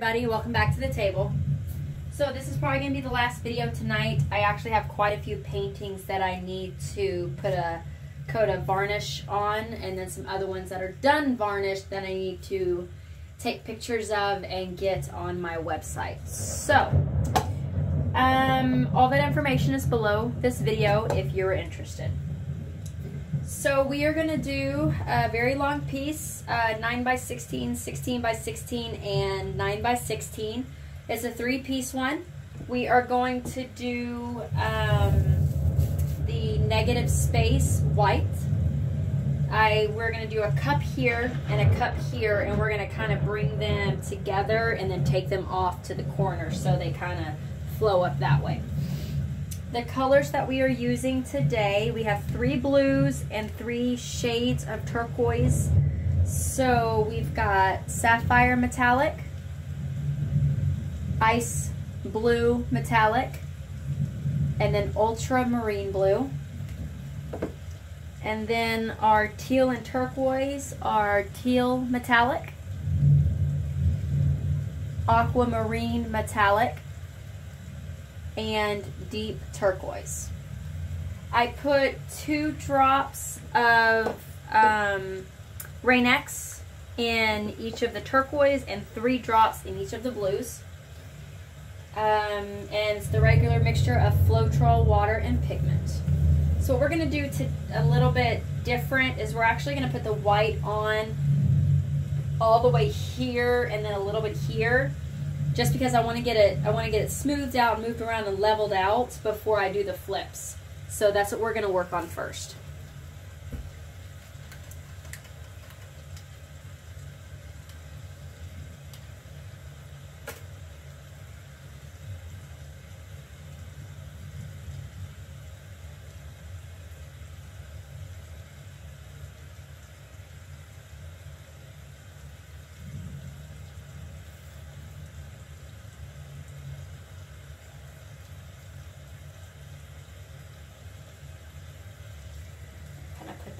everybody, welcome back to the table. So this is probably going to be the last video tonight. I actually have quite a few paintings that I need to put a coat of varnish on and then some other ones that are done varnished that I need to take pictures of and get on my website. So, um, all that information is below this video if you're interested. So we are going to do a very long piece, uh, 9 by 16, 16 by 16, and 9 by 16. It's a three-piece one. We are going to do um, the negative space white. I We're going to do a cup here and a cup here, and we're going to kind of bring them together and then take them off to the corner so they kind of flow up that way. The colors that we are using today, we have three blues and three shades of turquoise. So we've got sapphire metallic, ice blue metallic, and then ultramarine blue. And then our teal and turquoise are teal metallic, aquamarine metallic, and deep turquoise. I put two drops of um, Rain-X in each of the turquoise and three drops in each of the blues. Um, and it's the regular mixture of Floetrol, water, and pigment. So what we're going to do to a little bit different is we're actually going to put the white on all the way here and then a little bit here just because I want to get it I want to get it smoothed out, moved around and leveled out before I do the flips. So that's what we're going to work on first.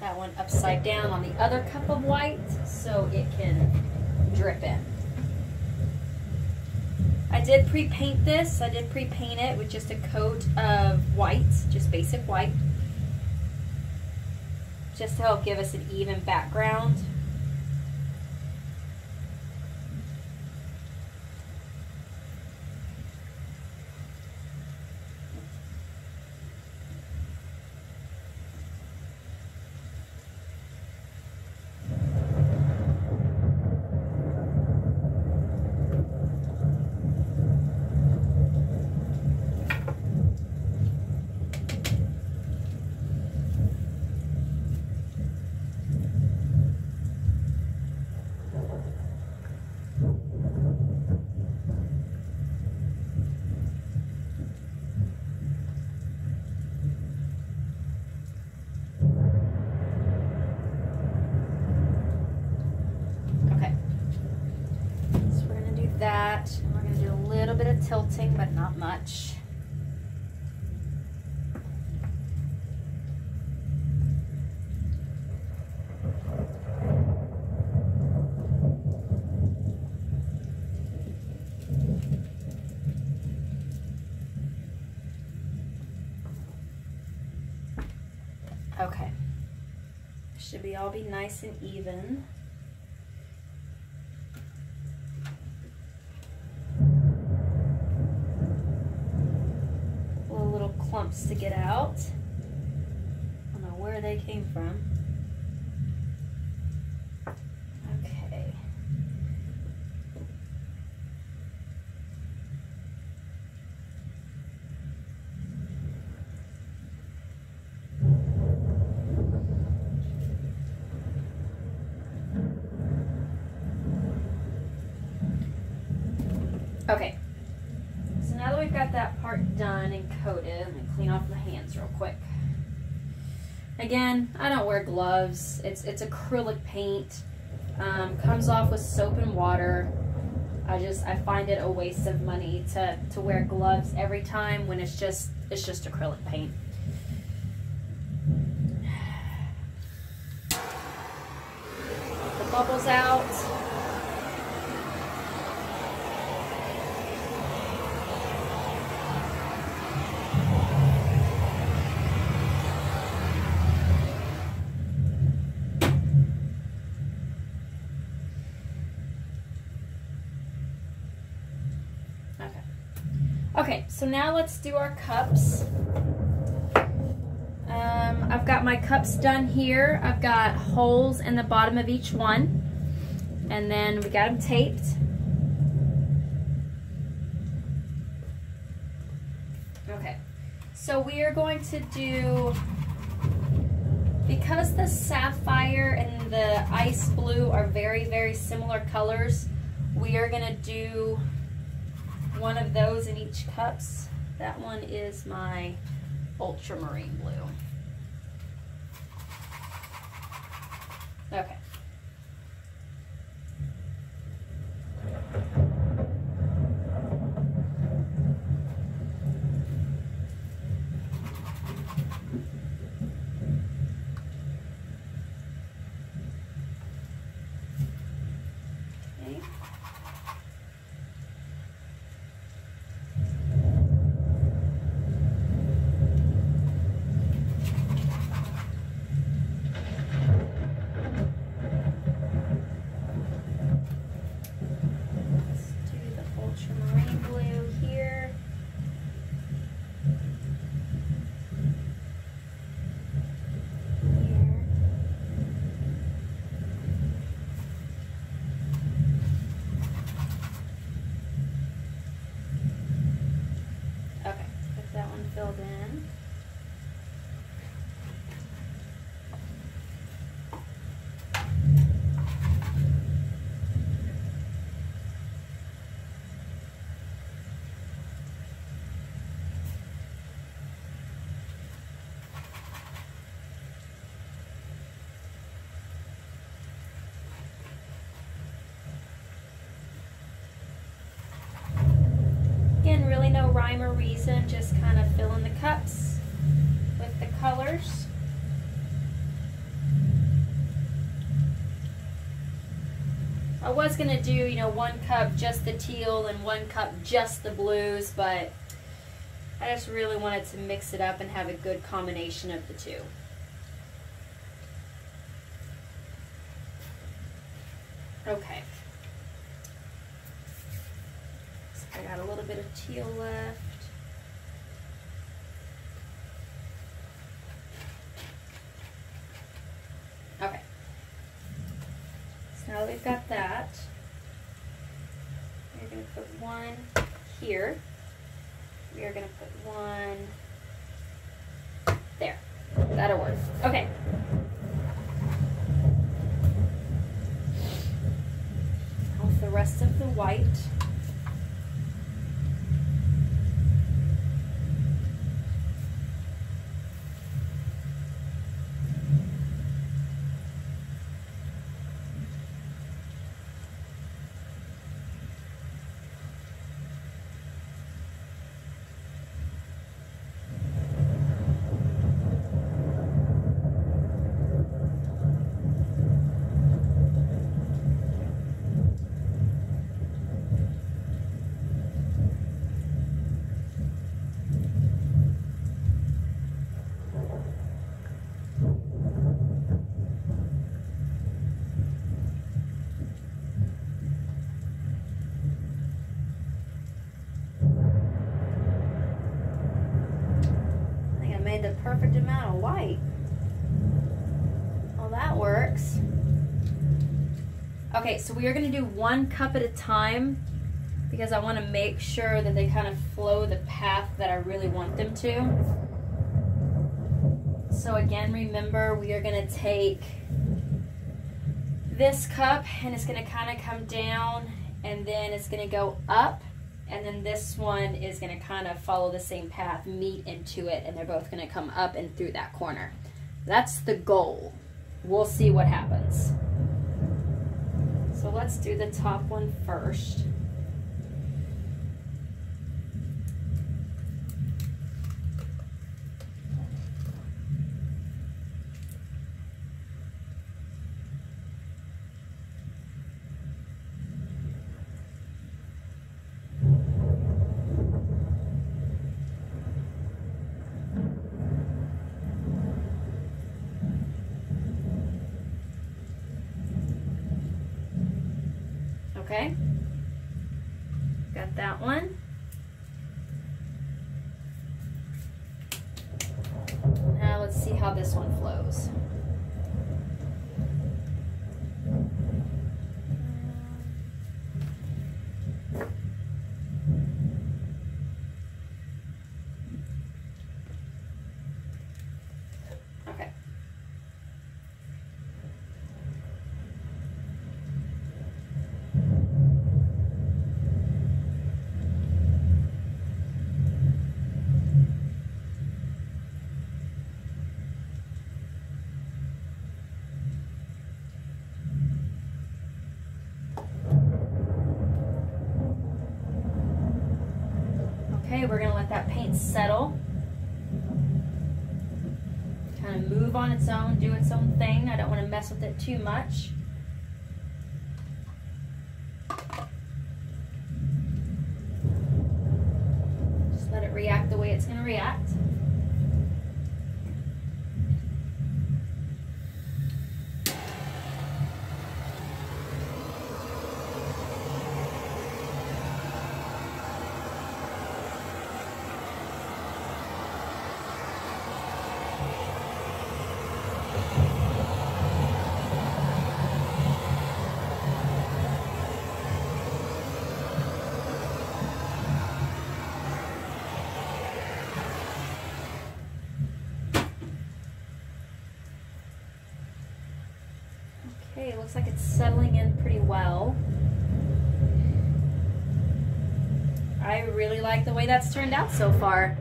That one upside down on the other cup of white so it can drip in. I did pre-paint this. I did pre-paint it with just a coat of white, just basic white, just to help give us an even background. Tilting, but not much. Okay. Should be all be nice and even. To get out. I don't know where they came from. Okay. Okay, now that we've got that part done and coated, let me clean off the hands real quick. Again, I don't wear gloves. It's it's acrylic paint. Um, comes off with soap and water. I just I find it a waste of money to to wear gloves every time when it's just it's just acrylic paint. The bubbles out. Okay, so now let's do our cups. Um, I've got my cups done here. I've got holes in the bottom of each one. And then we got them taped. Okay, so we are going to do, because the sapphire and the ice blue are very, very similar colors, we are gonna do one of those in each cups. That one is my ultramarine blue. Okay. Okay. Let's do the ultramarine blue here. Here. Okay, get that one filled in. Again, really rhyme or reason, just kind of fill in the cups with the colors. I was gonna do, you know, one cup just the teal and one cup just the blues, but I just really wanted to mix it up and have a good combination of the two. Okay. So I got a little bit of teal left. Okay. So now that we've got that, we're going to put one here. We are going to put one there. That'll work. Okay. Off the rest of the white. I think I made the perfect amount of white. Well, that works. Okay, so we are going to do one cup at a time because I want to make sure that they kind of flow the path that I really want them to. So again, remember we are going to take this cup and it's going to kind of come down and then it's going to go up and then this one is going to kind of follow the same path, meet into it, and they're both going to come up and through that corner. That's the goal. We'll see what happens. So let's do the top one first. Okay. Got that one. Now let's see how this one flows. Settle. Kind of move on its own, do its own thing. I don't want to mess with it too much. Just let it react the way it's gonna react. Okay, it looks like it's settling in pretty well. I really like the way that's turned out so far.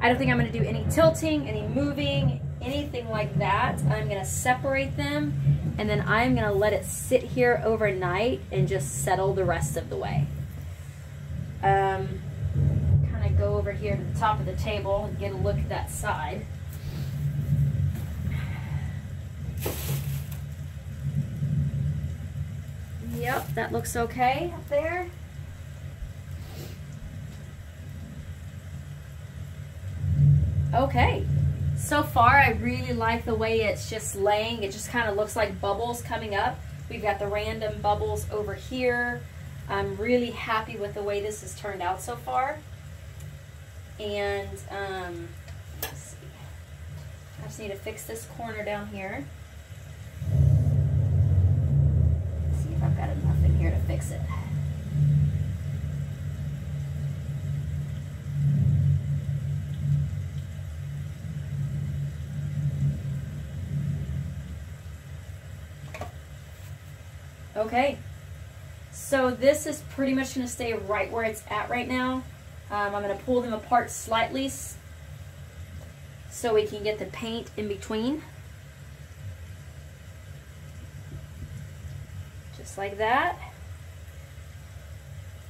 I don't think I'm going to do any tilting, any moving, anything like that. I'm going to separate them and then I'm going to let it sit here overnight and just settle the rest of the way. Um, kind of go over here to the top of the table and get a look at that side. Yep, that looks okay up there. Okay, so far I really like the way it's just laying. It just kind of looks like bubbles coming up. We've got the random bubbles over here. I'm really happy with the way this has turned out so far. And um. I just need to fix this corner down here. see if I've got enough in here to fix it. Okay, so this is pretty much going to stay right where it's at right now. Um, I'm going to pull them apart slightly so we can get the paint in between. Just like that.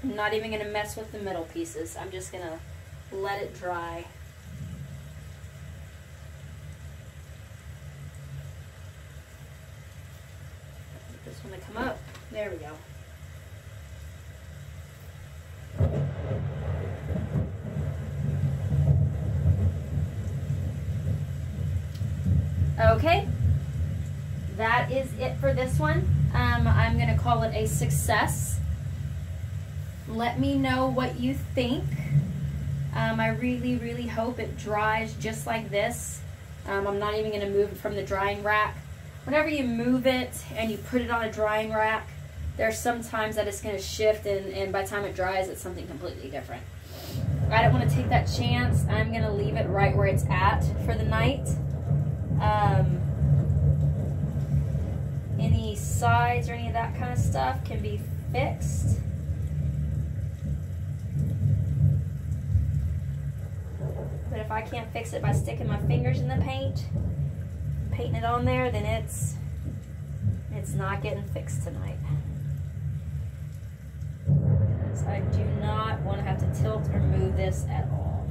I'm not even going to mess with the middle pieces. I'm just going to let it dry. This one to come up. There we go. Okay, that is it for this one. Um, I'm going to call it a success. Let me know what you think. Um, I really, really hope it dries just like this. Um, I'm not even going to move it from the drying rack. Whenever you move it and you put it on a drying rack, there's sometimes that it's going to shift and, and by the time it dries, it's something completely different. I don't want to take that chance. I'm going to leave it right where it's at for the night. Um, any sides or any of that kind of stuff can be fixed. But if I can't fix it by sticking my fingers in the paint, painting it on there, then it's it's not getting fixed tonight. Because I do not want to have to tilt or move this at all.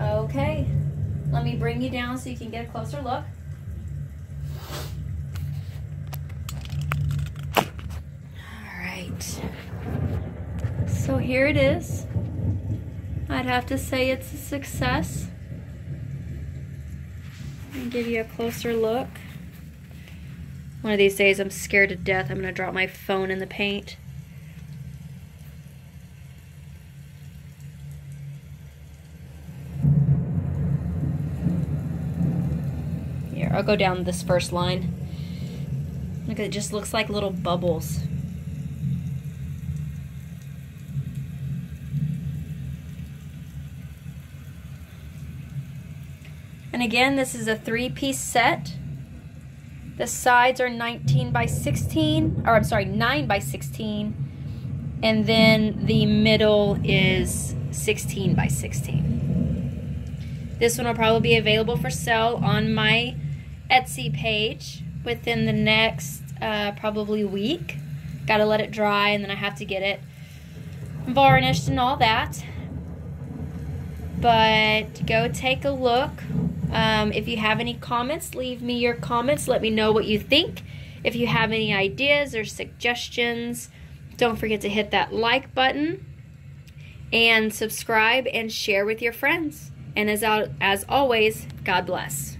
Okay, let me bring you down so you can get a closer look. out. So here it is. I'd have to say it's a success. And give you a closer look. One of these days I'm scared to death I'm going to drop my phone in the paint. Here, I'll go down this first line. Look, it just looks like little bubbles. And again, this is a three-piece set. The sides are 19 by 16, or I'm sorry, 9 by 16. And then the middle is 16 by 16. This one will probably be available for sale on my Etsy page within the next uh, probably week. Got to let it dry and then I have to get it varnished and all that. But go take a look. Um, if you have any comments, leave me your comments. Let me know what you think. If you have any ideas or suggestions, don't forget to hit that like button and subscribe and share with your friends. And as, as always, God bless.